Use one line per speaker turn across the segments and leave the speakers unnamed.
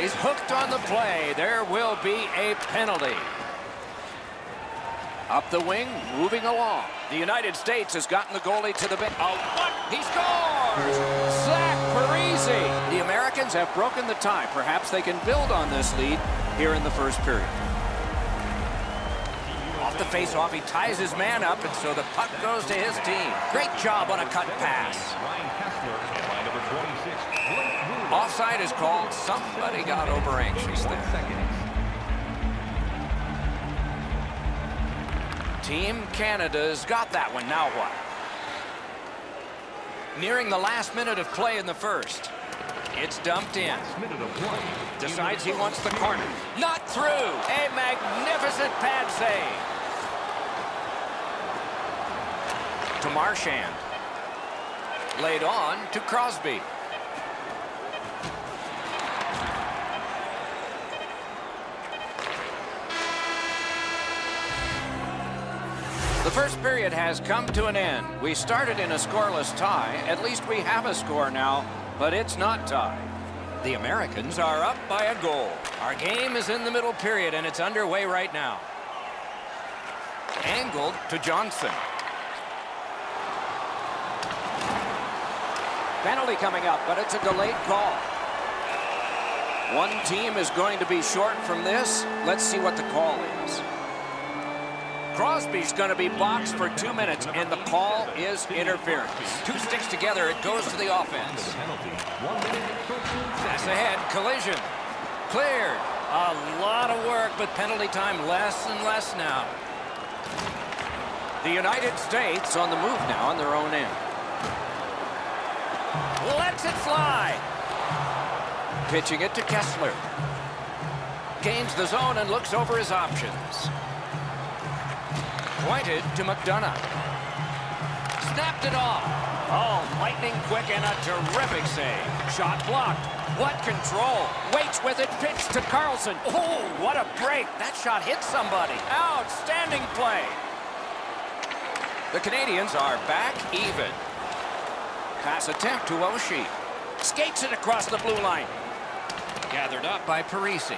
Parise's hooked on the play. There will be a penalty. Up the wing, moving along. The United States has gotten the goalie to the bench. Oh, what? He scores! Zach Parise. The Americans have broken the tie. Perhaps they can build on this lead here in the first period. Off the face-off, he ties his man up, and so the puck goes to his team. Great job on a cut pass. Offside is called. Somebody got over anxious there. Team Canada's got that one. Now what? Nearing the last minute of play in the first. It's dumped in. Decides he wants the corner. Not through. A magnificent pad save. To Marchand. Laid on to Crosby. The first period has come to an end. We started in a scoreless tie. At least we have a score now, but it's not tied. The Americans are up by a goal. Our game is in the middle period, and it's underway right now. Angled to Johnson. Penalty coming up, but it's a delayed call. One team is going to be short from this. Let's see what the call is. Crosby's going to be boxed for two minutes, and the call is interference. Two sticks together, it goes to the offense. Pass ahead, collision. Cleared. A lot of work, but penalty time less and less now. The United States on the move now on their own end. Lets it fly. Pitching it to Kessler. Gains the zone and looks over his options. Pointed to McDonagh. Snapped it off. Oh, lightning quick and a terrific save. Shot blocked. What control. Waits with it. Pitch to Carlson. Oh, what a break. That shot hit somebody. Outstanding play. The Canadians are back even. Pass attempt to Oshie. Skates it across the blue line. Gathered up by Parise.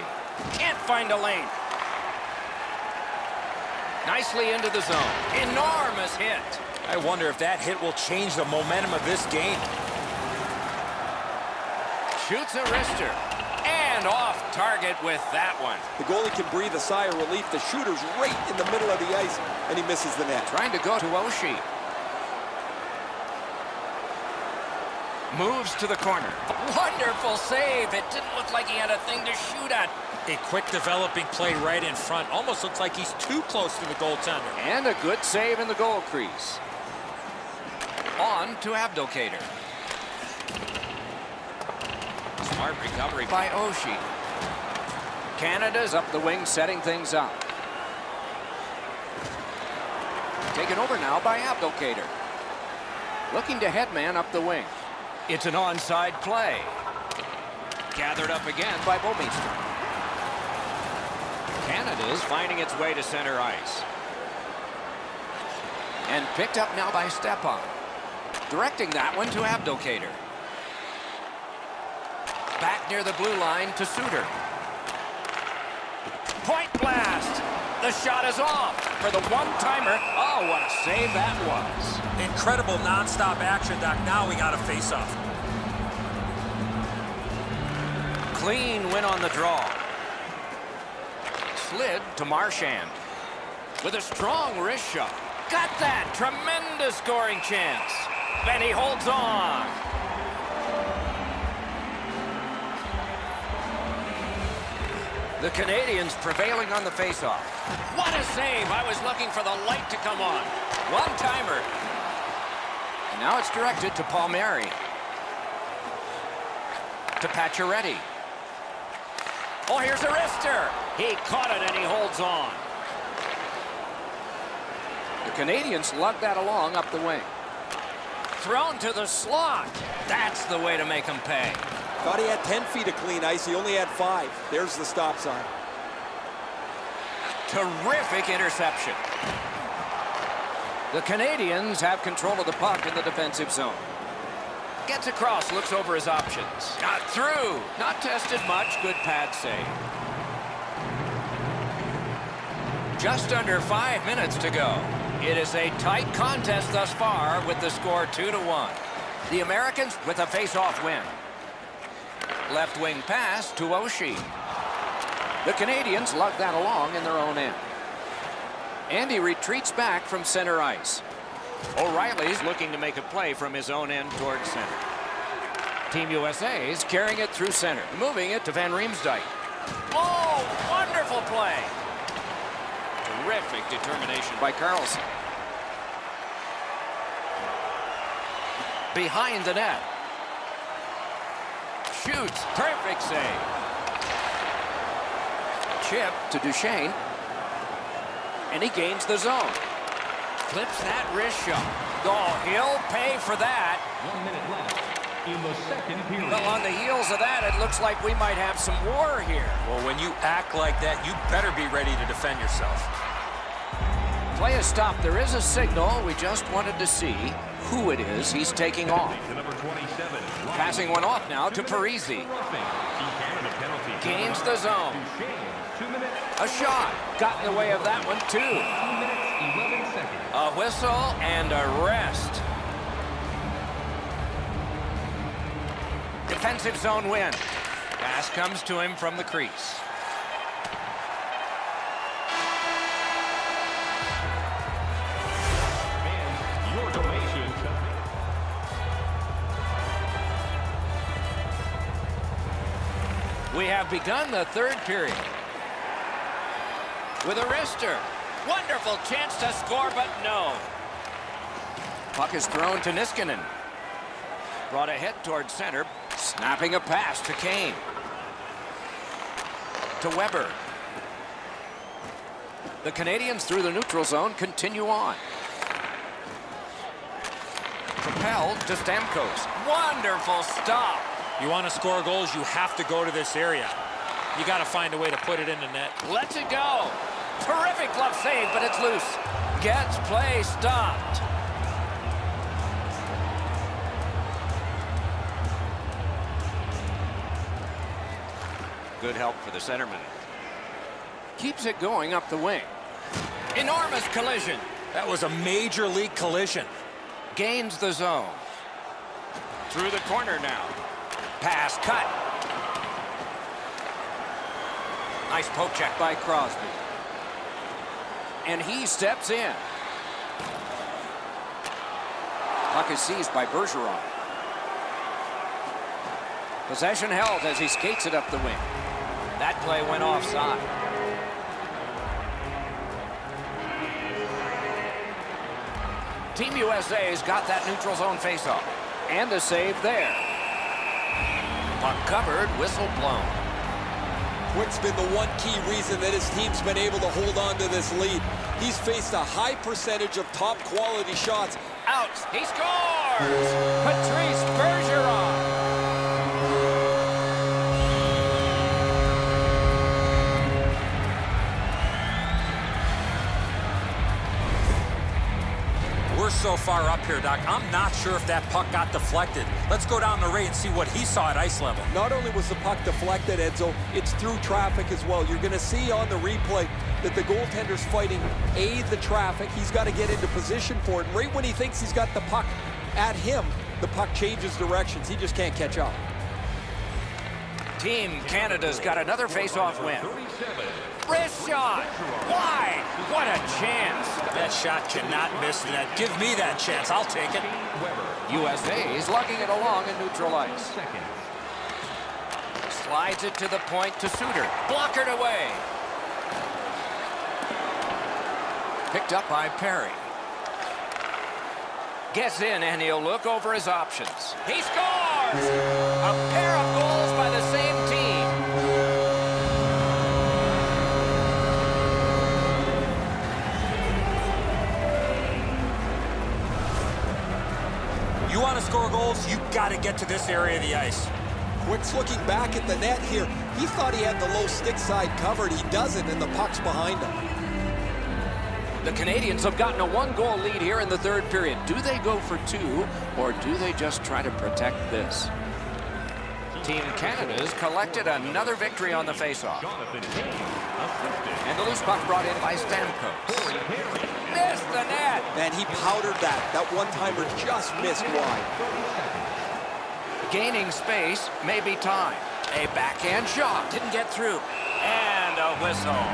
Can't find a lane. Nicely into the zone. Enormous hit.
I wonder if that hit will change the momentum of this game.
Shoots a wrister. And off target with that one.
The goalie can breathe a sigh of relief. The shooter's right in the middle of the ice, and he misses the net.
Trying to go to Oshie. Moves to the corner. Wonderful save. It didn't look like he had a thing to shoot at.
A quick developing play right in front. Almost looks like he's too close to the goaltender.
And a good save in the goal crease. On to Abdelkader. Smart recovery by Oshie. Canada's up the wing setting things up. Taken over now by Abdelkader. Looking to headman up the wing. It's an onside play. Gathered up again by Bouwmeester. Canada is finding its way to center ice. And picked up now by Stepan. Directing that one to Abdelkader. Back near the blue line to Suter. Point blast. The shot is off for the one-timer. Oh, what a save that was.
Incredible nonstop action, Doc. Now we got a face-off.
Clean win on the draw slid to Marchand. With a strong wrist shot. Got that! Tremendous scoring chance. And he holds on. The Canadians prevailing on the faceoff. What a save! I was looking for the light to come on. One-timer. And now it's directed to Palmieri. To Pacioretty. Oh, here's a wrister. He caught it and he holds on. The Canadians lug that along up the wing. Thrown to the slot. That's the way to make him pay.
Thought he had 10 feet of clean ice. He only had five. There's the stop sign.
Terrific interception. The Canadians have control of the puck in the defensive zone. Gets across, looks over his options. Not through. Not tested much. Good pad save. Just under five minutes to go. It is a tight contest thus far with the score 2 to one. The Americans with a face-off win. Left wing pass to Oshie. The Canadians lug that along in their own end. And he retreats back from center ice. O'Reilly's looking to make a play from his own end towards center. Team USA is carrying it through center, moving it to Van Riemsdyk. Oh, wonderful play. Terrific determination by Carlson. Behind the net. Shoots. Perfect save. Chip to Duchene. And he gains the zone. Flips that wrist shot. Oh, he'll pay for that.
One minute left in the second period.
Well, on the heels of that, it looks like we might have some war here.
Well, when you act like that, you better be ready to defend yourself.
Play is stopped. There is a signal. We just wanted to see who it is he's taking off.
To number 27.
Passing one off now to Parise.
Roughing. Team Canada penalty.
Gains the zone. A shot. Got in the way of that one, too. A whistle and a rest. Defensive zone win. Pass comes to him from the crease. We have begun the third period. With a wrister. Wonderful chance to score, but no. Puck is thrown to Niskanen. Brought a hit towards center. Snapping a pass to Kane. To Weber. The Canadians through the neutral zone continue on. Propelled to Stamkos. Wonderful stop.
You want to score goals, you have to go to this area. You got to find a way to put it in the net.
Lets it go. Terrific glove save, but it's loose. Gets play stopped. Good help for the centerman. Keeps it going up the wing. Enormous collision.
That was a major league collision.
Gains the zone. Through the corner now. Pass cut. Nice poke check by Crosby. And he steps in. Puck is seized by Bergeron. Possession held as he skates it up the wing. That play went offside. Team USA's got that neutral zone faceoff. And the save there. Puck covered, whistle blown.
Quick's been the one key reason that his team's been able to hold on to this lead. He's faced a high percentage of top quality shots.
Out. He scores! Patrice Bergeron.
Far up here, Doc. I'm not sure if that puck got deflected. Let's go down the Ray and see what he saw at ice level.
Not only was the puck deflected, Edzo, it's through traffic as well. You're going to see on the replay that the goaltender's fighting A, the traffic. He's got to get into position for it. And right when he thinks he's got the puck at him, the puck changes directions. He just can't catch up.
Team Canada's got another face-off win. Wrist shot. Wide. What a chance.
That shot cannot miss that. Give me that chance. I'll take it.
USA is lugging it along in neutral ice.
Seconds.
Slides it to the point to Suter. Blockered away. Picked up by Perry. Gets in and he'll look over his options. He scores! A pair of goals
score goals, you got to get to this area of the ice.
Quick's looking back at the net here. He thought he had the low stick side covered. He doesn't, and the puck's behind him.
The Canadians have gotten a one-goal lead here in the third period. Do they go for two, or do they just try to protect this? Team Canada's collected another victory on the faceoff.
Jonathan Kane, assisted.
And the loose puck brought in by Stamkos. Missed the net.
Man, he powdered that. That one-timer just missed wide.
Gaining space, maybe time. A backhand shot. Didn't get through. And a whistle.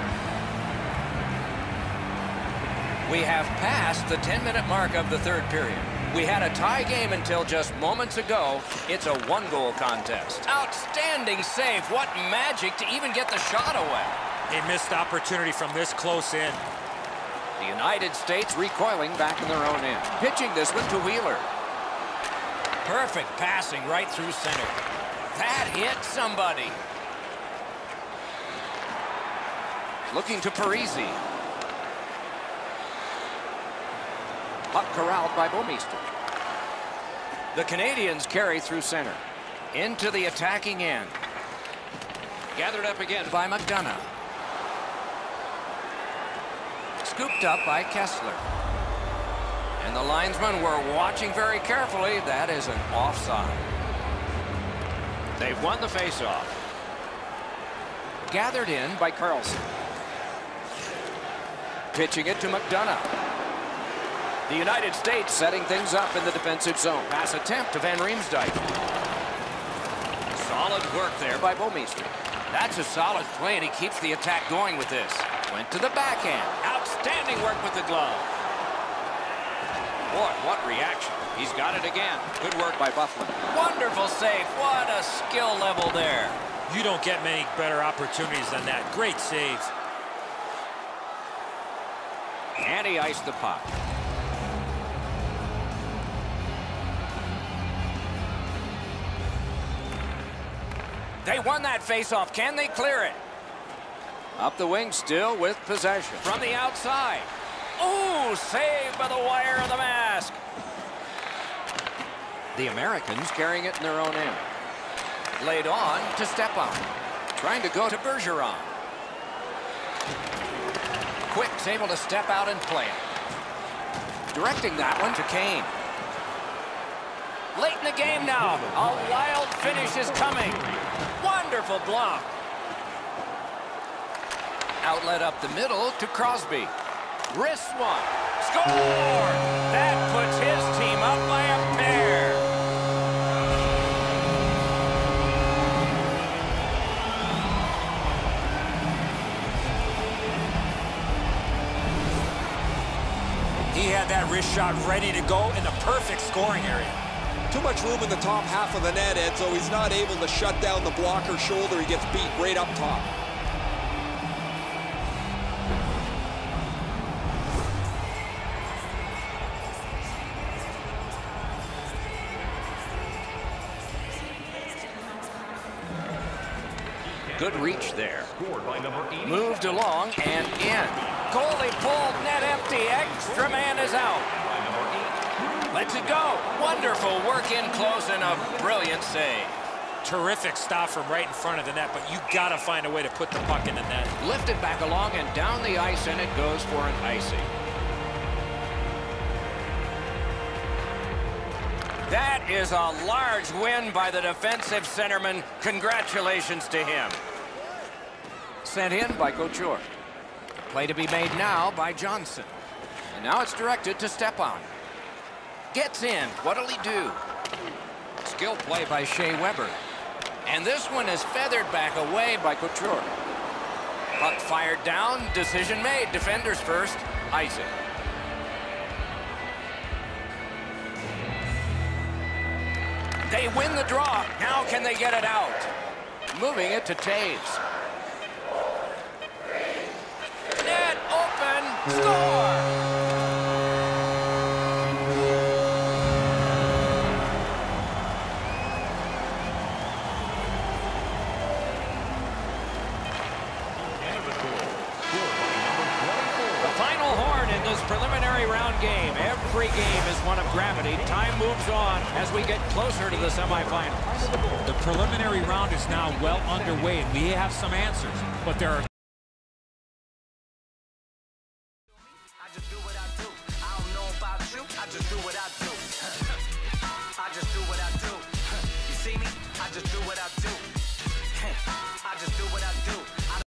We have passed the 10-minute mark of the third period. We had a tie game until just moments ago. It's a one-goal contest. Outstanding save. What magic to even get the shot away.
A missed opportunity from this close in.
The United States recoiling back in their own end. Pitching this one to Wheeler. Perfect passing right through center. That hit somebody. Looking to Parise. Puck corralled by Bouwmeester. The Canadians carry through center. Into the attacking end. Gathered up again by McDonagh. Scooped up by Kessler. And the linesmen were watching very carefully. That is an offside. They've won the faceoff. Gathered in by Carlson. Pitching it to McDonagh. The United States setting things up in the defensive zone. Pass attempt to Van Riemsdyk. Solid work there by Bouwmeester. That's a solid play, and he keeps the attack going with this. Went to the backhand. Outstanding work with the glove. Boy, what reaction. He's got it again. Good work by Buffalo. Wonderful save. What a skill level there.
You don't get many better opportunities than that. Great save.
And he iced the puck. They won that faceoff. Can they clear it? Up the wing still with possession. From the outside. Ooh, saved by the wire of the mask. The Americans carrying it in their own end. Laid on to step Stepan. Trying to go to Bergeron. Quick's able to step out and play it. Directing that one to Kane. Late in the game now. A wild finish is coming. Wonderful block. Outlet up the middle to Crosby. Wrist one. Score! That puts his team up by a pair.
He had that wrist shot ready to go in the perfect scoring area.
Too much room in the top half of the net, Edzo. He's not able to shut down the blocker shoulder. He gets beat right up top.
Good reach there.
by number
Moved along and in. Goalie pulled, net empty. Extra man is out.
By number 8.
Lets it go. Wonderful work in close and a brilliant save.
Terrific stop from right in front of the net, but you got to find a way to put the puck in the net.
Lifted back along and down the ice, and it goes for an icing. That is a large win by the defensive centerman. Congratulations to him. Sent in by Couture. Play to be made now by Johnson. And now it's directed to Stepan. Gets in. What'll he do? Skill play by Shea Weber. And this one is feathered back away by Couture. Puck fired down. Decision made. Defenders first. Isaac. They win the draw. Now can they get it out? Moving it to Toews. Net open. Score! This preliminary round game. Every game is one of gravity. Time moves on as we get closer to the semifinals.
The preliminary round is now well underway, and we have some answers, but there are